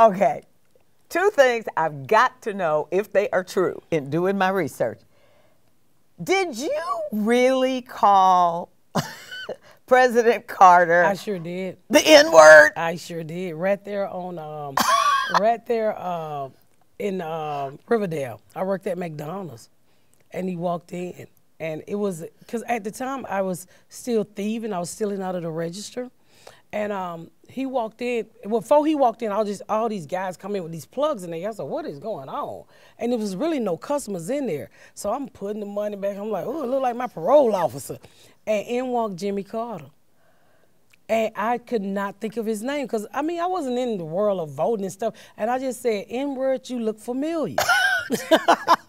Okay. Two things I've got to know if they are true in doing my research. Did you really call President Carter I sure did. the N word? I sure did. Right there on, um, right there uh, in um, Riverdale. I worked at McDonald's, and he walked in, and it was because at the time I was still thieving. I was stealing out of the register, and um, he walked in. Before he walked in, all just all these guys come in with these plugs in there. I said, "What is going on?" And there was really no customers in there. So I'm putting the money back. I'm like, "Oh, it look like my parole officer," and in walked Jimmy Carter. And I could not think of his name because I mean I wasn't in the world of voting and stuff. And I just said, "N word, you look familiar."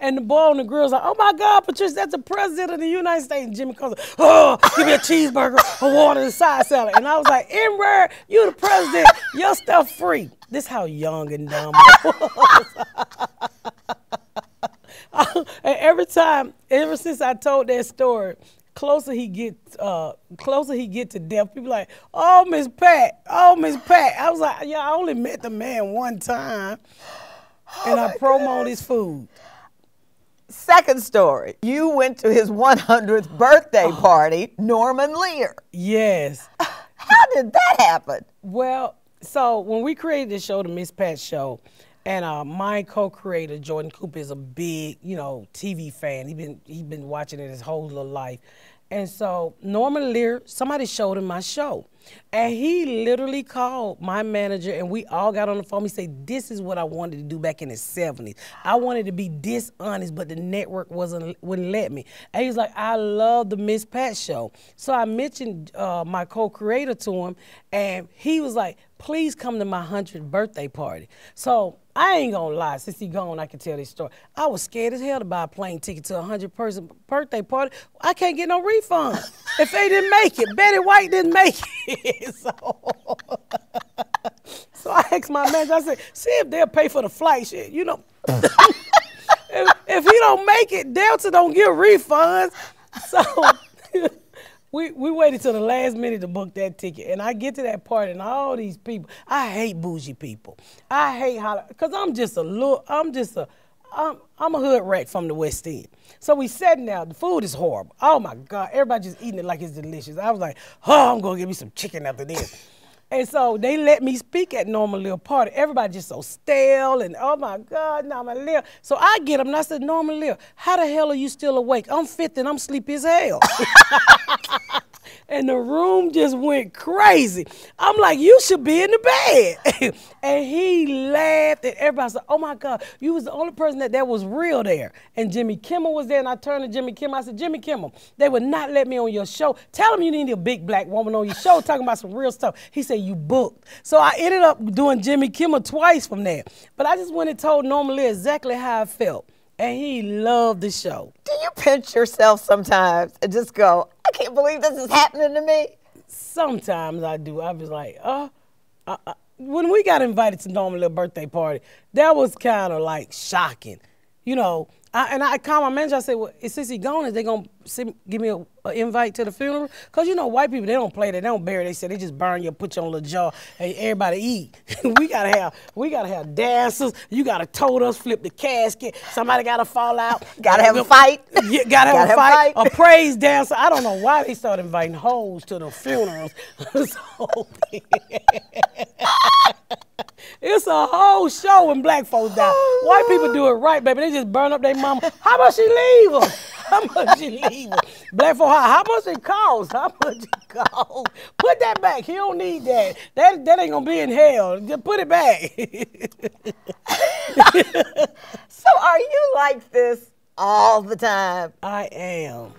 and the boy on the grill's like, "Oh my God, Patricia, that's the president of the United States." And Jimmy comes, "Oh, give me a cheeseburger, a water, and a side salad." And I was like, "N word, you the president, your stuff free." This how young and dumb I was. and every time, ever since I told that story, closer he get, uh, closer he get to death, people like, "Oh, Miss Pat, oh, Miss Pat." I was like, "Yeah, I only met the man one time, and I promote his food." Second story. You went to his 100th birthday party, Norman Lear. Yes. How did that happen? Well, so when we created the show, the Miss Pat Show, and uh, my co-creator Jordan Cooper is a big, you know, TV fan. He been he been watching it his whole little life, and so Norman Lear, somebody showed him my show, and he literally called my manager, and we all got on the phone. He said, "This is what I wanted to do back in the '70s. I wanted to be dishonest, but the network wasn't wouldn't let me." And he's like, "I love the Miss Pat Show." So I mentioned uh, my co-creator to him, and he was like, "Please come to my 100th birthday party." So I ain't gonna lie, since he gone, I can tell this story. I was scared as hell to buy a plane ticket to a hundred person birthday party. I can't get no refund if they didn't make it. Betty White didn't make it, so. So I asked my manager, I said, see if they'll pay for the flight shit. You know, if, if he don't make it, Delta don't give refunds. So we, we waited till the last minute to book that ticket. And I get to that party and all these people, I hate bougie people. I hate how, cause I'm just a little, I'm just a, I'm, I'm a hood rat from the West End. So we sitting there, the food is horrible. Oh my God, everybody just eating it like it's delicious. I was like, oh, I'm gonna give me some chicken after this. And so they let me speak at Norman Lear party. Everybody just so stale and oh my God, Norman Lear. So I get him and I said, Norman Lear, how the hell are you still awake? I'm 50 and I'm sleepy as hell. and the room just went crazy. I'm like, you should be in the bed. and he laughed, and everybody said, oh my God, you was the only person that, that was real there. And Jimmy Kimmel was there, and I turned to Jimmy Kimmel. I said, Jimmy Kimmel, they would not let me on your show. Tell them you need a big black woman on your show talking about some real stuff. He said, you booked. So I ended up doing Jimmy Kimmel twice from there. But I just went and told Norman Lear exactly how I felt. And he loved the show. Do you pinch yourself sometimes and just go, can't believe this is happening to me? Sometimes I do. I was like, uh, uh, uh. when we got invited to Norman little birthday party, that was kind of like shocking, you know. I, and I called my manager. I said, "Well, since he gone, is they gonna send, give me a, a invite to the funeral? Cause you know white people they don't play that, they don't bury. They say they just burn you, put you on a little jar, and everybody eat. we gotta have we gotta have dancers. You gotta tote us, flip the casket. Somebody gotta fall out. Gotta have a fight. Yeah, gotta have Gotta a fight. fight. A praise dancer. I don't know why they started inviting hoes to the funerals. So- it's a whole show when black folks die. Oh, white people do it right, baby. They just burn up their mama. How about she leave them? How much you them? Black for how, how much it cost? How much it cost? Put that back. He don't need that. That that ain't gonna be in hell. Just put it back. So are you like this all the time? I am.